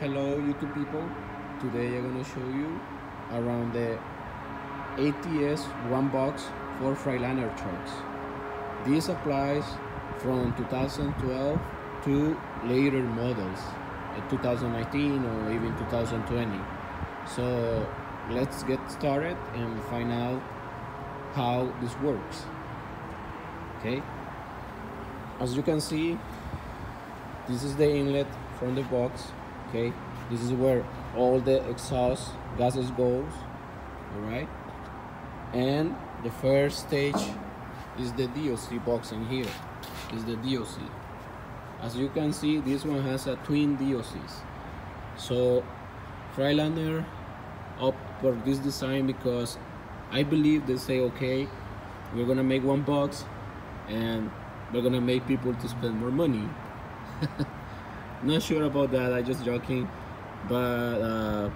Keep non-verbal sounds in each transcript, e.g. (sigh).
Hello YouTube people, today I'm gonna show you around the ATS one box for Freightliner trucks. This applies from 2012 to later models, uh, 2019 or even 2020. So let's get started and find out how this works. Okay, as you can see, this is the inlet from the box okay? This is where all the exhaust gases goes all right? And the first stage is the DOC box in here. Is the DOC as you can see this one has a twin DOCs so Freightliner opt for this design because I believe they say okay we're gonna make one box and we're gonna make people to spend more money (laughs) not sure about that i just joking. But uh,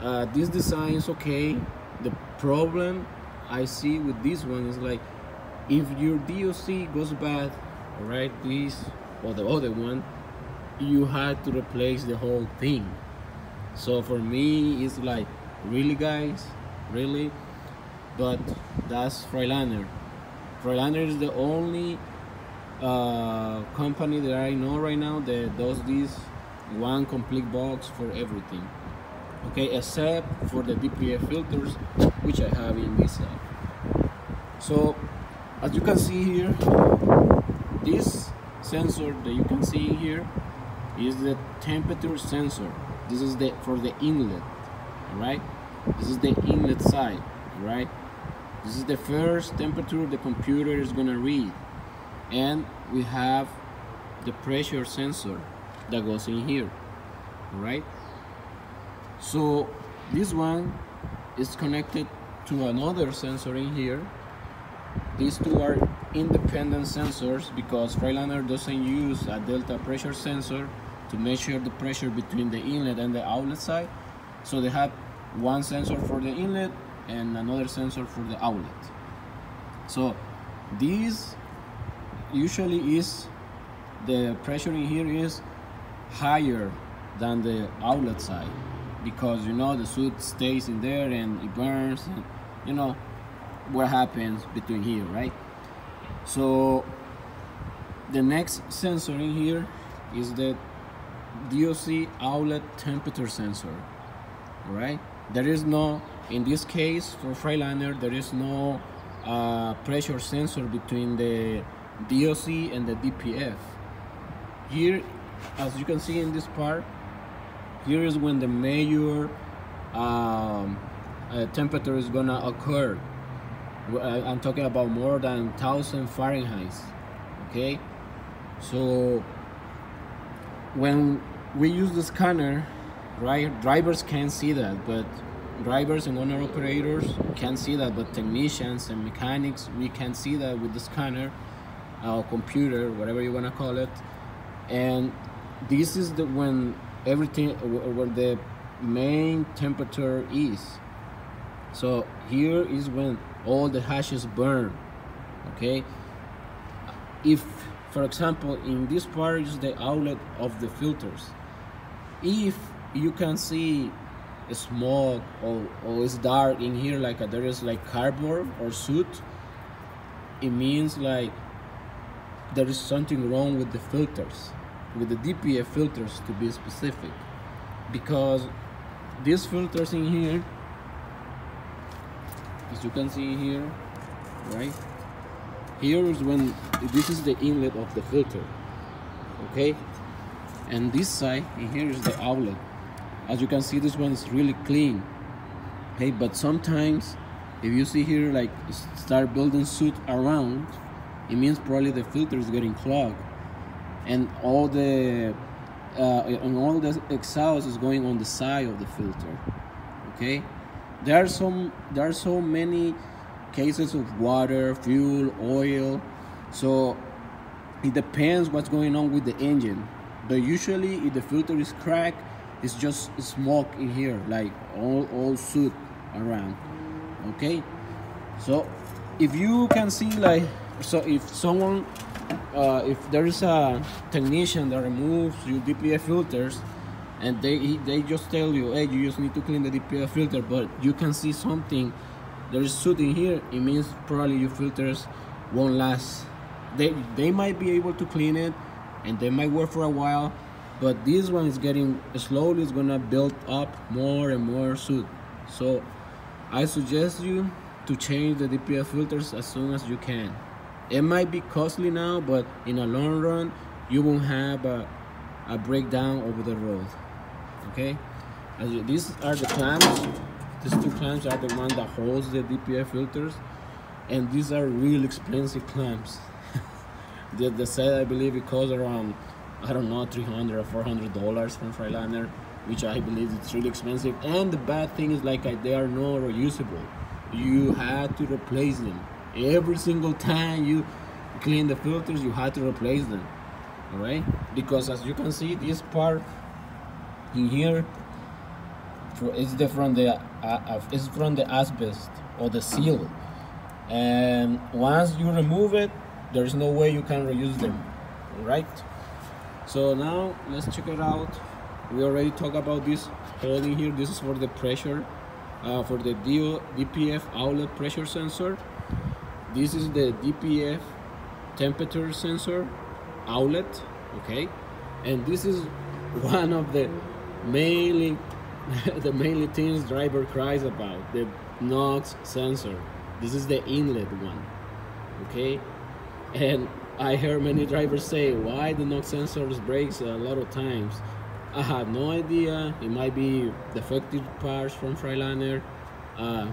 uh, this design is okay. The problem i see with this one is like if your DOC goes bad right this or the other one you had to replace the whole thing. So for me it's like really guys? Really? But that's Freightliner. Freightliner is the only uh, company that I know right now that does this one complete box for everything. Okay except for the DPF filters which I have in this side so as you can see here this sensor that you can see here is the temperature sensor. This is the for the inlet right this is the inlet side right this is the first temperature the computer is gonna read and we have the pressure sensor that goes in here right? So this one is connected to another sensor in here. These two are independent sensors because Freightliner doesn't use a delta pressure sensor to measure the pressure between the inlet and the outlet side. So they have one sensor for the inlet and another sensor for the outlet. So these usually is the pressure in here is higher than the outlet side because you know the soot stays in there and it burns and you know what happens between here right? So the next sensor in here is the DOC outlet temperature sensor right? There is no in this case for Freightliner there is no uh, pressure sensor between the DOC and the DPF. Here, as you can see in this part, here is when the major um, uh, temperature is gonna occur. I'm talking about more than 1000 Fahrenheit. Okay, so when we use the scanner, right, drivers can't see that, but drivers and owner operators can see that, but technicians and mechanics we can see that with the scanner uh, computer, whatever you want to call it. And this is the when everything where the main temperature is. So here is when all the hashes burn. Okay. If, for example, in this part is the outlet of the filters. If you can see smoke or, or it's dark in here like a, there is like cardboard or soot it means like there is something wrong with the filters, with the DPF filters to be specific. Because these filters in here, as you can see here, right? Here is when, this is the inlet of the filter, okay? And this side, here is the outlet. As you can see, this one is really clean, okay? But sometimes, if you see here, like, start building soot around, it means probably the filter is getting clogged. And all the uh, and all the exhaust is going on the side of the filter okay? There are some there are so many cases of water fuel oil. So it depends what's going on with the engine. But usually if the filter is cracked it's just smoke in here like all all soot around okay? So if you can see like so if someone uh, if there is a technician that removes your DPF filters and they they just tell you hey you just need to clean the DPF filter but you can see something there is soot in here it means probably your filters won't last. They they might be able to clean it and they might work for a while but this one is getting slowly it's gonna build up more and more soot so I suggest you to change the DPF filters as soon as you can it might be costly now but in a long run you won't have a, a breakdown over the road okay? As you, these are the clamps these two clamps are the one that holds the DPF filters and these are real expensive clamps. The, the set I believe it costs around I don't know 300 or 400 dollars from Freightliner which I believe it's really expensive. And the bad thing is like they are not reusable. You had to replace them every single time you clean the filters you have to replace them all right? Because as you can see this part in here is the from the uh, uh, is from the asbestos or the seal. And once you remove it there's no way you can reuse them right? So now let's check it out. We already talked about this hole in here. This is for the pressure uh, for the DPF outlet pressure sensor this is the DPF temperature sensor outlet okay? And this is one of the mainly (laughs) the mainly things driver cries about the NOx sensor. This is the inlet one okay? And I heard many drivers say why the NOx sensors breaks a lot of times? I have no idea. It might be defective parts from Freightliner. Uh,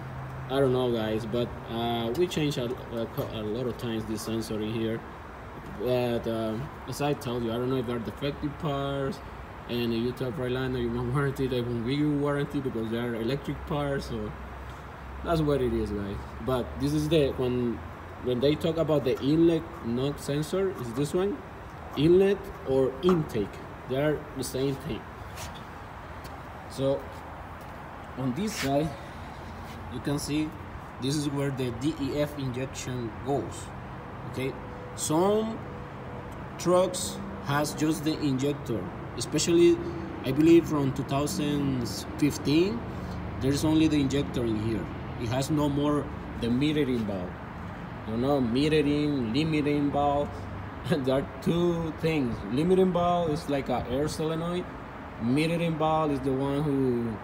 I don't know guys but uh, we changed a, a, a, lot of times this sensor in here. But um, as I told you I don't know if they're defective parts and you tell Freightliner you want (laughs) warranty they won't give you warranty because they are electric parts so that's what it is guys. But this is the when when they talk about the inlet NOx sensor is this one? Inlet or intake. They are the same thing. So on this side you can see this is where the DEF injection goes okay? Some trucks has just the injector especially I believe from 2015 there's only the injector in here. It has no more the metering valve. You know metering limiting valve. (laughs) There are two things. Limiting valve is like a air solenoid. Metering valve is the one who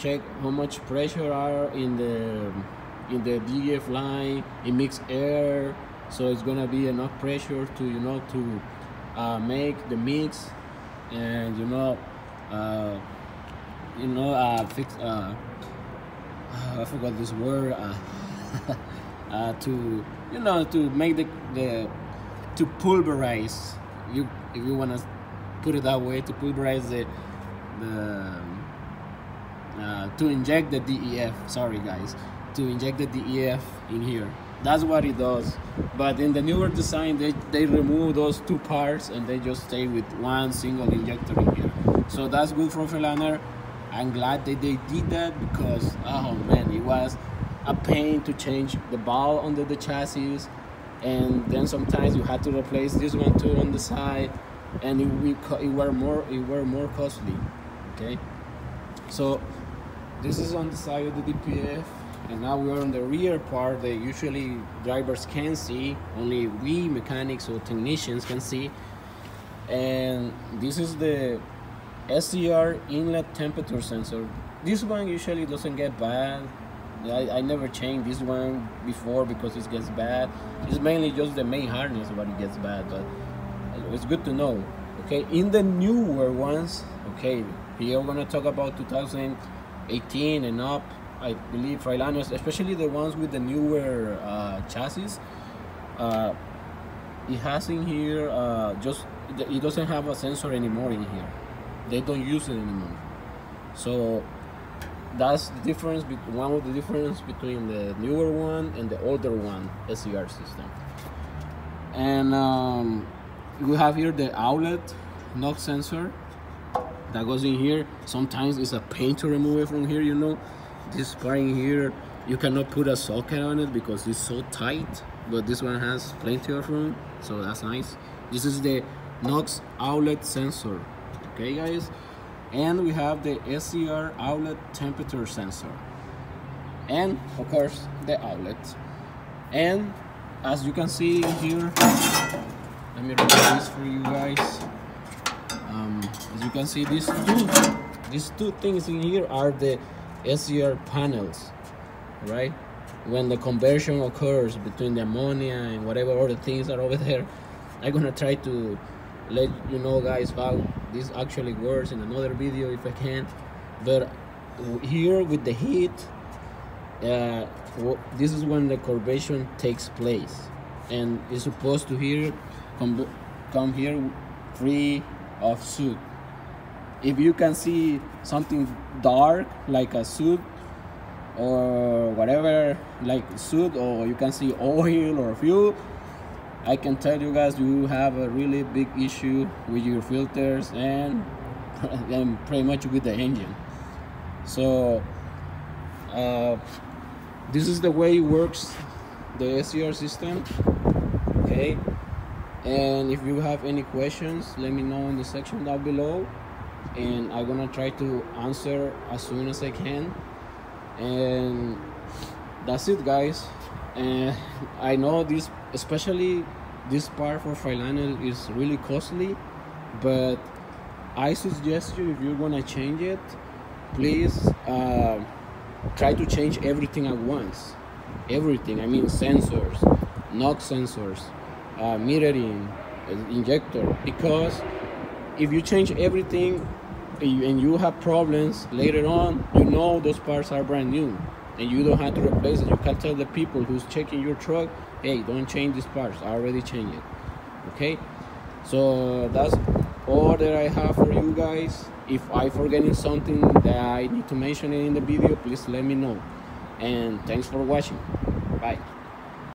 check how much pressure are in the in the DEF line it mix air. So it's gonna be enough pressure to you know to uh, make the mix and you know uh, you know uh, fix uh, I forgot this word uh, (laughs) uh, to you know to make the the to pulverize. You if you want to put it that way to pulverize the the uh, to inject the DEF sorry guys. To inject the DEF in here. That's what it does. But in the newer design they, they remove those two parts and they just stay with one single injector in here. So that's good for Freightliner I'm glad that they did that because oh man it was a pain to change the ball under the chassis. And then sometimes you had to replace this one too on the side. And it, it, it were more it were more costly okay? So this is on the side of the DPF and now we're on the rear part that usually drivers can see only we mechanics or technicians can see. And this is the SCR inlet temperature sensor. This one usually doesn't get bad. I, I never changed this one before because it gets bad. It's mainly just the main harness what it gets bad but it's good to know okay? In the newer ones okay here we're gonna talk about 2018 and up I believe Freightliners, especially the ones with the newer uh, chassis, uh, it has in here uh, just it doesn't have a sensor anymore in here. They don't use it anymore. So that's the difference. One of the difference between the newer one and the older one SCR system. And um, we have here the outlet NOx sensor that goes in here. Sometimes it's a pain to remove it from here, you know? This part in here you cannot put a socket on it because it's so tight but this one has plenty of room so that's nice. This is the NOx outlet sensor okay guys? And we have the SCR outlet temperature sensor. And of course the outlet. And as you can see here let me remove this for you guys um, as you can see these two these two things in here are the SCR panels right? When the conversion occurs between the ammonia and whatever other things are over there I'm gonna try to let you know guys how this actually works in another video if I can. But here with the heat uh, this is when the conversion takes place. And it's supposed to here come, come here free of soot if you can see something dark like a soot or whatever like soot or you can see oil or fuel I can tell you guys you have a really big issue with your filters and (laughs) and pretty much with the engine. So uh, this is the way it works the SCR system okay and if you have any questions let me know in the section down below. And I'm gonna try to answer as soon as I can. And that's it guys. And (laughs) I know this especially this part for Freightliner is really costly but I suggest you if you're gonna change it please uh, try to change everything at once. Everything I mean sensors NOx sensors uh, metering injector. Because if you change everything and you have problems later on you know those parts are brand new. And you don't have to replace it. You can tell the people who's checking your truck hey don't change these parts. I already changed it. Okay? So that's all that i have for you guys. If i forgetting something that i need to mention in the video please let me know. And thanks for watching. Bye